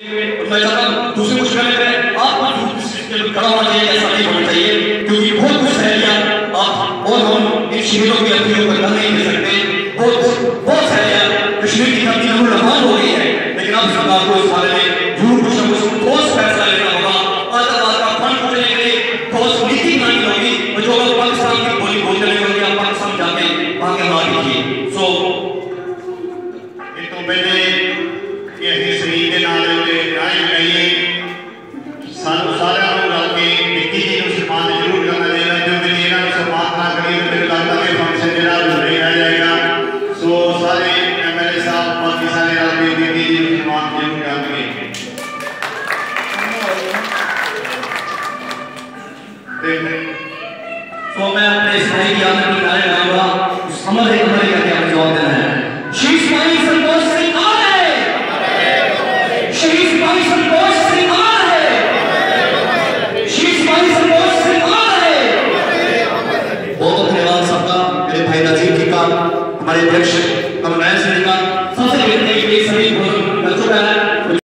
दूसरे कुछ कर लेते हैं आप खड़ा होना चाहिए ऐसा नहीं होना चाहिए क्योंकि बहुत कुछ सहेलियाँ आप और हम इन शिविरों की अपीलों पर गल नहीं कर सकते बहुत बहुत सहेलियाँ कश्मीर की धरती में रवान हो गई है लेकिन अब सरकार को इस बारे में ज़रूर कुछ ना कुछ ठोस फैसला लेना होगा आतंकवाद का फंड खोलने के लिए ठोस नीति बनानी होगी और जो लोग पाकिस्तान की बोली बोलते रहे होंगे आप पाकिस्तान जाके वहाँ के वहाँ देखिए सो ये तो मैंने यही सही के नाम कल तक ये फ़ंक्शन मेरा अधूरा ही रह जाएगा सो सारे एम एल ए साहब बाकी सारे राजनीति मुसलमान जिन करेंगे तो मैं अपने सारी याद की गाने गाऊँगा समझ धन्यवाद की का हमारे अध्यक्ष कमल सिंह जी का